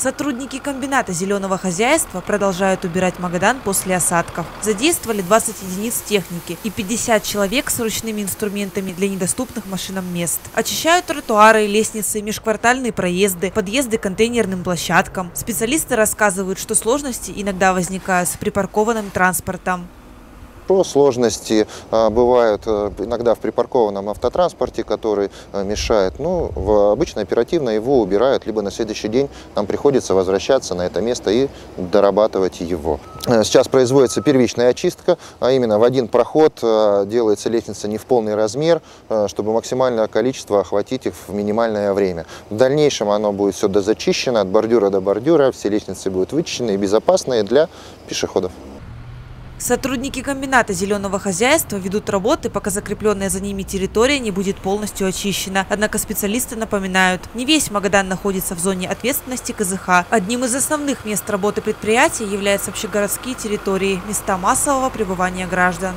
Сотрудники комбината зеленого хозяйства продолжают убирать Магадан после осадков. Задействовали 20 единиц техники и 50 человек с ручными инструментами для недоступных машинам мест. Очищают тротуары, лестницы, межквартальные проезды, подъезды к контейнерным площадкам. Специалисты рассказывают, что сложности иногда возникают с припаркованным транспортом. По сложности а, бывают а, иногда в припаркованном автотранспорте, который а, мешает. Ну, обычно оперативно его убирают, либо на следующий день нам приходится возвращаться на это место и дорабатывать его. Сейчас производится первичная очистка, а именно в один проход делается лестница не в полный размер, чтобы максимальное количество охватить их в минимальное время. В дальнейшем оно будет все дозачищено от бордюра до бордюра, все лестницы будут вычищены и безопасные для пешеходов. Сотрудники комбината зеленого хозяйства ведут работы, пока закрепленная за ними территория не будет полностью очищена. Однако специалисты напоминают, не весь Магадан находится в зоне ответственности КЗХ. Одним из основных мест работы предприятия являются общегородские территории, места массового пребывания граждан.